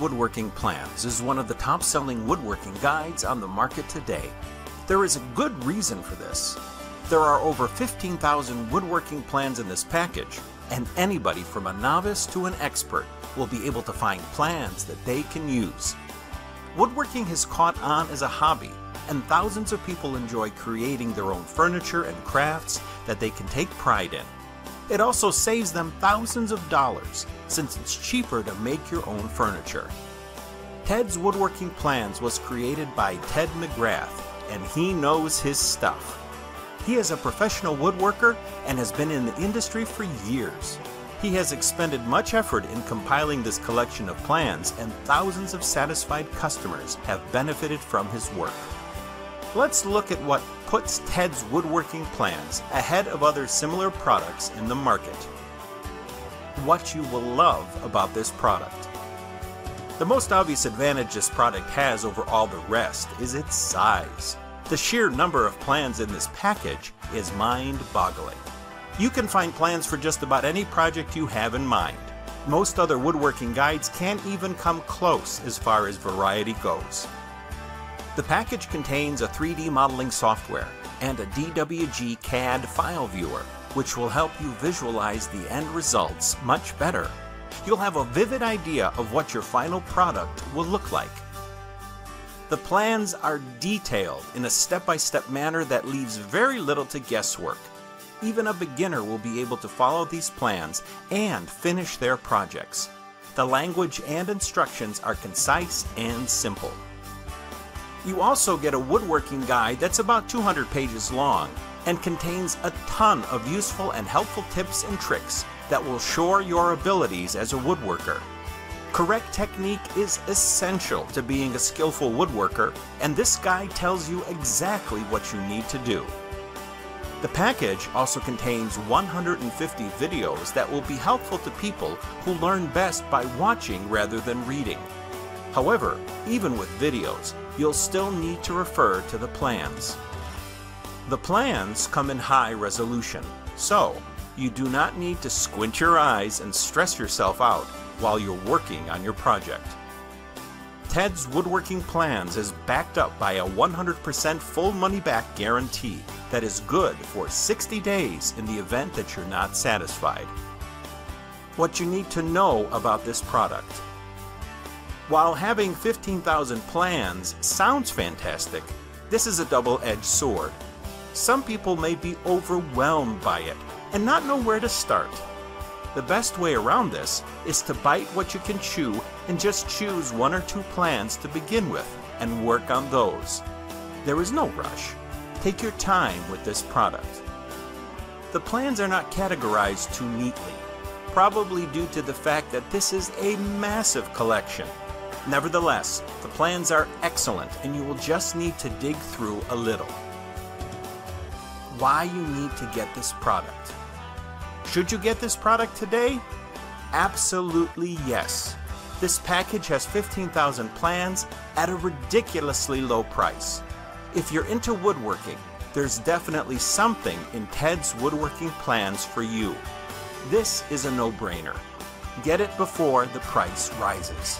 Woodworking Plans is one of the top selling woodworking guides on the market today. There is a good reason for this. There are over 15,000 woodworking plans in this package, and anybody from a novice to an expert will be able to find plans that they can use. Woodworking has caught on as a hobby, and thousands of people enjoy creating their own furniture and crafts that they can take pride in. It also saves them thousands of dollars since it's cheaper to make your own furniture. Ted's Woodworking Plans was created by Ted McGrath, and he knows his stuff. He is a professional woodworker and has been in the industry for years. He has expended much effort in compiling this collection of plans, and thousands of satisfied customers have benefited from his work. Let's look at what puts Ted's woodworking plans ahead of other similar products in the market. What you will love about this product. The most obvious advantage this product has over all the rest is its size. The sheer number of plans in this package is mind-boggling. You can find plans for just about any project you have in mind. Most other woodworking guides can't even come close as far as variety goes. The package contains a 3D modeling software and a DWG CAD file viewer, which will help you visualize the end results much better. You'll have a vivid idea of what your final product will look like. The plans are detailed in a step-by-step -step manner that leaves very little to guesswork. Even a beginner will be able to follow these plans and finish their projects. The language and instructions are concise and simple. You also get a woodworking guide that's about 200 pages long and contains a ton of useful and helpful tips and tricks that will shore your abilities as a woodworker. Correct technique is essential to being a skillful woodworker, and this guide tells you exactly what you need to do. The package also contains 150 videos that will be helpful to people who learn best by watching rather than reading. However, even with videos, you'll still need to refer to the plans. The plans come in high resolution, so you do not need to squint your eyes and stress yourself out while you're working on your project. Ted's Woodworking Plans is backed up by a 100% full money back guarantee that is good for 60 days in the event that you're not satisfied. What you need to know about this product. While having 15,000 plans sounds fantastic, this is a double-edged sword. Some people may be overwhelmed by it and not know where to start. The best way around this is to bite what you can chew and just choose one or two plans to begin with and work on those. There is no rush. Take your time with this product. The plans are not categorized too neatly, probably due to the fact that this is a massive collection Nevertheless, the plans are excellent and you will just need to dig through a little. Why you need to get this product. Should you get this product today? Absolutely yes. This package has 15,000 plans at a ridiculously low price. If you're into woodworking, there's definitely something in Ted's woodworking plans for you. This is a no-brainer. Get it before the price rises.